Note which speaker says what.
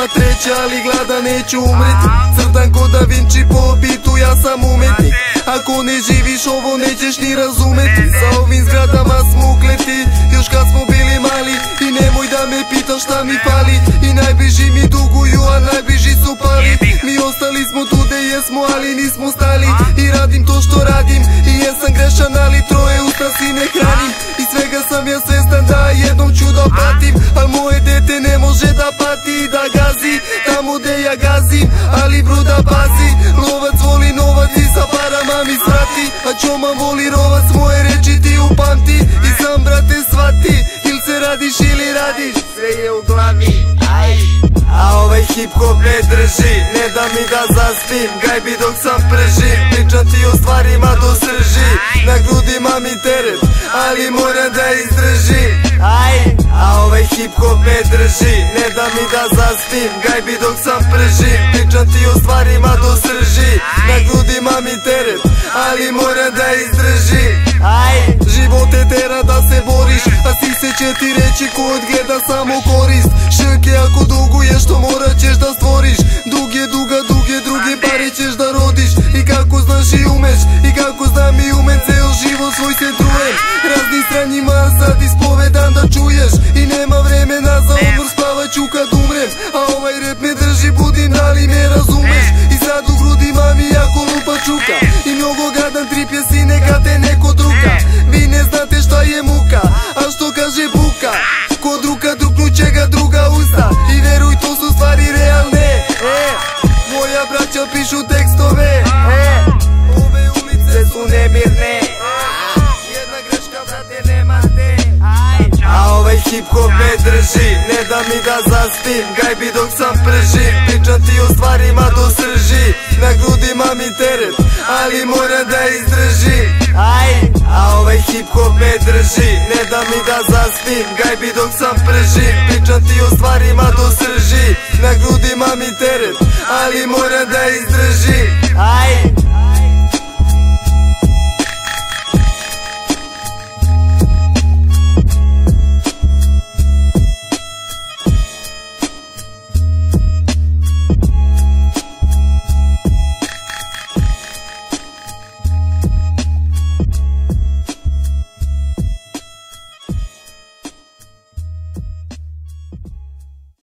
Speaker 1: ima treća, ali glada neću umreti. Crtan ko da Vinci po bitu, ja sam umetnik. Ako ne živiš ovo nećeš ni razumeti. Sa ovim zgradama smo ukleti, još kad smo bili mali I nemoj da me pitaš šta mi fali. I najbliži mi duguju, a najbliži su pali. Mi ostali smo tu gde jesmo, ali nismo stali. I radim to što radim, i jesam grešan, ali troje usta si ne hranim. I svega sam ja svestan da jednom ću da patim Al pati i da gazi Tamo gde ja gazim, ali bruda pazi. Lovac voli novac i sa parama mi svrati A čoma voli rovac, moje reči ti upamti. I sam brate svati, il se radiš ili radiš. Sve je u glavi, aj a ovaj hip hop ne drži. Ne da mi da zaspim Gajbi dok sam prežim Pričam ti o stvarima do srži Na grudima mi teret Ali moram da izdržim hip hop ne drži Ne da mi da zaspim Gajbi dok sam prežim Pričam ti o stvarima do srži Na grudima mi teret Ali moram da izdržim Život te tera da se boriš A si se će ti reći ko odgleda samo korist. Šrke ako duguješ to morat ćeš da stvoriš. Dug je duga, dug je druge pare ćeš da rodiš. I kako znaš i umeš I kako znam i umem ceo život svoj se trujem. Raznim stranjima sad nema vremena za odmor spavat ću kad umrem. A ovaj rep me drži budim da li me razumeš. I sad u grudima mi jako lupa čuka. I mnogo gadan trip je si neka te neko druga Vi ne znate šta je muka A što kaže buka. Kod ruka druknut će ga druga usta. I veruj to su stvari realne. E, Moja braća pišu tekstove. E, Ove ulice su nemirne. Jedna greška brate nema te a ovaj hip hop ne drži. Ne da mi da zastim, gajbi dok sam prži Pričam ti o stvarima do srži Na grudima mi teret, ali moram da izdrži. Aj, a ovaj hip hop me drži. Ne da mi da zastim, gajbi dok sam prži Pričam ti o stvarima do srži Na grudima mi teret, ali moram da izdrži.